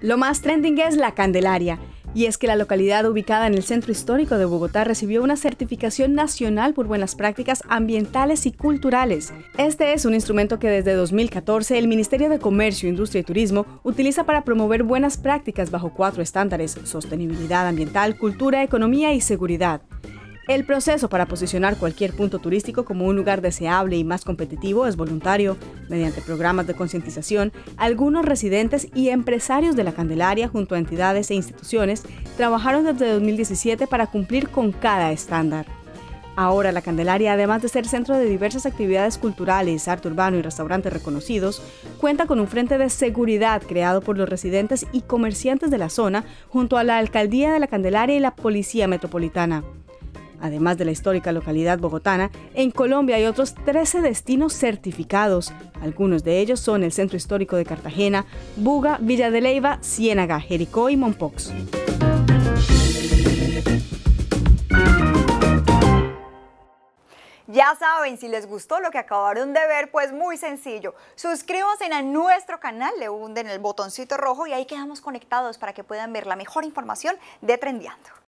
Lo más trending es la Candelaria. Y es que la localidad ubicada en el centro histórico de Bogotá recibió una certificación nacional por buenas prácticas ambientales y culturales. Este es un instrumento que desde 2014 el Ministerio de Comercio, Industria y Turismo utiliza para promover buenas prácticas bajo cuatro estándares, sostenibilidad ambiental, cultura, economía y seguridad. El proceso para posicionar cualquier punto turístico como un lugar deseable y más competitivo es voluntario. Mediante programas de concientización, algunos residentes y empresarios de la Candelaria junto a entidades e instituciones trabajaron desde 2017 para cumplir con cada estándar. Ahora la Candelaria, además de ser centro de diversas actividades culturales, arte urbano y restaurantes reconocidos, cuenta con un frente de seguridad creado por los residentes y comerciantes de la zona junto a la Alcaldía de la Candelaria y la Policía Metropolitana. Además de la histórica localidad bogotana, en Colombia hay otros 13 destinos certificados. Algunos de ellos son el Centro Histórico de Cartagena, Buga, Villa de Leyva, Ciénaga, Jericó y Mompox. Ya saben, si les gustó lo que acabaron de ver, pues muy sencillo. Suscríbanse a nuestro canal, le hunden el botoncito rojo y ahí quedamos conectados para que puedan ver la mejor información de Trendiando.